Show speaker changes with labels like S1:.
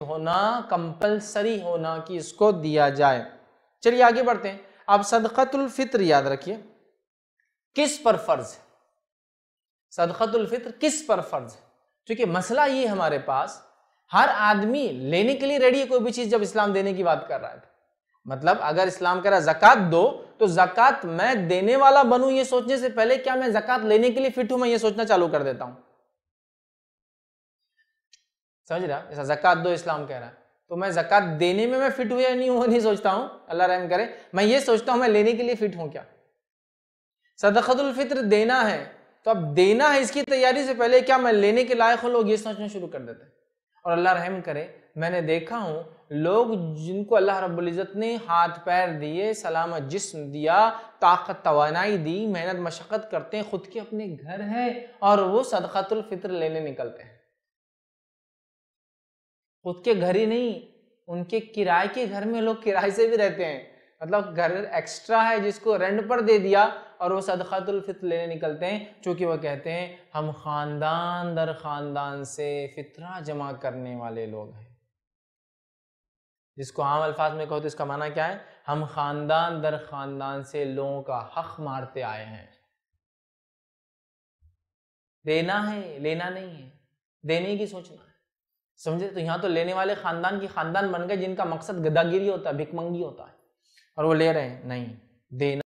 S1: होना कंपलसरी होना कि इसको दिया जाए। चलिए आगे बढ़ते हैं। अब सदक़तुल फित्र याद रखिए। किस पर फ़र्ज़ है? सदक़तुल फित्र किस पर फ़र्ज़ है? क्योंकि मसला ये हमारे पास, हर आदमी लेने के लिए रेडी है, कोई भी चीज़ जब इस्लाम देने की बात कर रहा है। मतलब अगर इस्लाम कह रहा जक़ात दो तो जक़ात मैं देने वाला बनूं ये सोचने से पहले क्या मैं जक़ात लेने के लिए फिट हूँ, मैं ये सोचना चालू कर देता हूँ। समझ रहा ऐसा जक़ात दो इस्लाम कह रहा है। तो मैं जक़ात देने में मैं फिट हूँ या नहीं हुआ नहीं सोचता हूँ। अल्लाह रहम करे। मैं ये सोचता हूँ, मैं लेने के लिए फिट हूँ क्या? सदक़तुल फित्र देना है। तो अब देना है इसकी तैयारी से पहले क्या मैं लेने के लायक हूँ? लोग ये सोचना शुरू कर देते हैं। और अल्लाह रहम करे, मैंने देखा हूँ, लोग जिनको अल्लाह रब्बुल ने हाथ पैर दिए सलामत जिस्म दिया, ताकत तवानाई दी, मेहनत मशक्क़त करते हैं, खुद के अपने घर है और वो सदक़तुल फित्र लेने निकलते हैं। खुद के घर ही नहीं, उनके किराए के घर में लोग किराए से भी रहते हैं। मतलब घर एक्स्ट्रा है जिसको रेंट पर दे दिया और वो सदक़ातुल फित्र लेने निकलते हैं, चूँकि वह कहते हैं, हम ख़ानदान दर ख़ानदान से फितरा जमा करने वाले लोग हैं। जिसको आम अल्फाज में कहो तो इसका माना क्या है? हम ख़ानदान दर ख़ानदान से लोगों का हक मारते आए हैं। देना है, लेना नहीं है। देने की सोचना है। समझे? तो यहाँ तो लेने वाले ख़ानदान की ख़ानदान बन गए जिनका मकसद गदागिरी होता है, भिकमंगी होता है। और वो ले रहे हैं? नहीं। देना